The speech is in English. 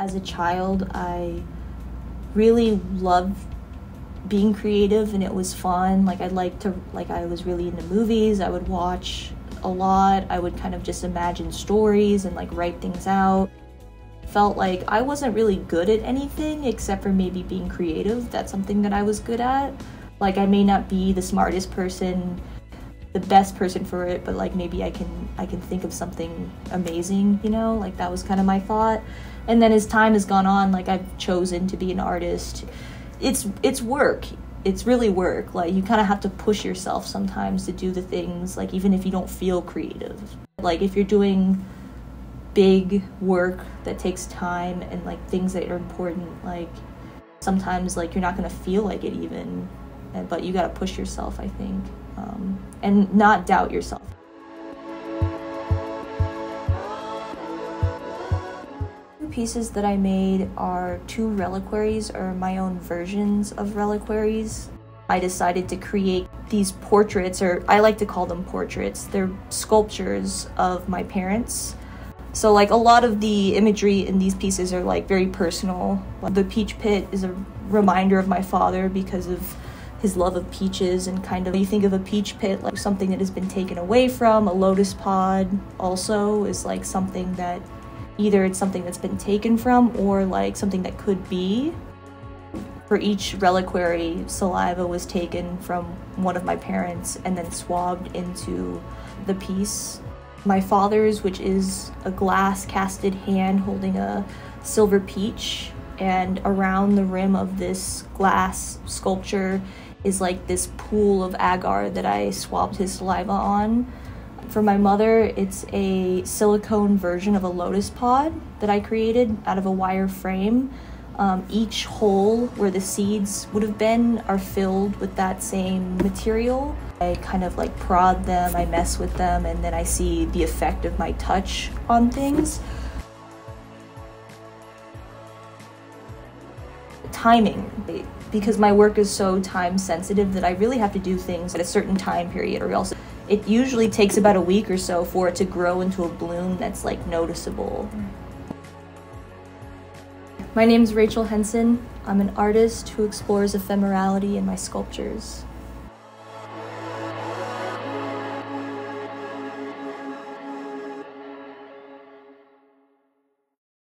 As a child, I really loved being creative and it was fun. Like I liked to like I was really into movies. I would watch a lot. I would kind of just imagine stories and like write things out. Felt like I wasn't really good at anything except for maybe being creative. That's something that I was good at. Like I may not be the smartest person, the best person for it, but like maybe I can I can think of something amazing, you know? Like that was kind of my thought. And then as time has gone on, like I've chosen to be an artist. It's it's work. It's really work. Like you kind of have to push yourself sometimes to do the things like even if you don't feel creative. Like if you're doing big work that takes time and like things that are important like sometimes like you're not going to feel like it even but you got to push yourself i think um, and not doubt yourself. Pieces that i made are two reliquaries or my own versions of reliquaries. I decided to create these portraits or i like to call them portraits. They're sculptures of my parents. So like a lot of the imagery in these pieces are like very personal. The peach pit is a reminder of my father because of his love of peaches and kind of you think of a peach pit like something that has been taken away from a lotus pod also is like something that either it's something that's been taken from or like something that could be. For each reliquary saliva was taken from one of my parents and then swabbed into the piece. My father's, which is a glass casted hand holding a silver peach, and around the rim of this glass sculpture is like this pool of agar that I swabbed his saliva on. For my mother, it's a silicone version of a lotus pod that I created out of a wire frame. Um, each hole where the seeds would have been are filled with that same material. I kind of like prod them, I mess with them, and then I see the effect of my touch on things. Timing, because my work is so time sensitive that I really have to do things at a certain time period or else it usually takes about a week or so for it to grow into a bloom that's like noticeable. My name is Rachael Henson. I'm an artist who explores ephemerality in my sculptures.